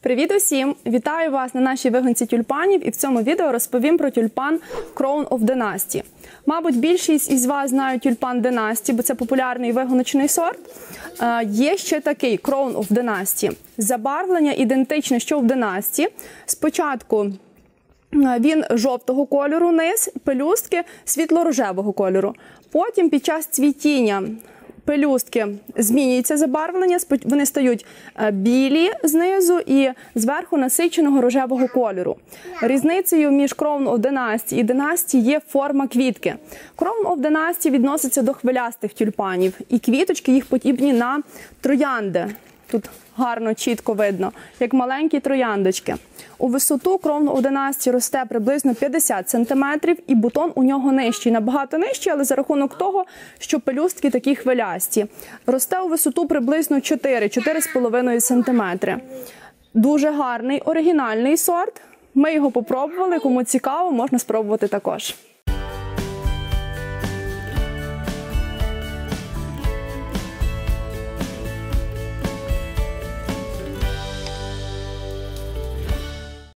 Привіт усім! Вітаю вас на нашій вигонці тюльпанів і в цьому відео розповім про тюльпан Crown of Dynasty. Мабуть, більшість із вас знають тюльпан Dynasty, бо це популярний вигоночний сорт. Е, Є ще такий Crown of Dynasty. Забарвлення ідентичне, що в Dynasty. Спочатку е, він жовтого кольору, низ, пелюстки світло-рожевого кольору. Потім під час цвітіння пелюстки змінюється забарвлення, вони стають е, білі знизу і зверху насиченого рожевого кольору. Різницею між of Dynasty і Dynasty є форма квітки. Of Dynasty відноситься до хвилястих тюльпанів, і квіточки їх подібні на троянди. Тут гарно, чітко видно, як маленькі трояндочки. У висоту кров of Dynasty росте приблизно 50 см, і бутон у нього нижчий, набагато нижчий, але за рахунок того, що пелюстки такі хвилясті. Росте у висоту приблизно 4-4,5 см. Дуже гарний оригінальний сорт. Ми його попробували. Кому цікаво, можна спробувати також.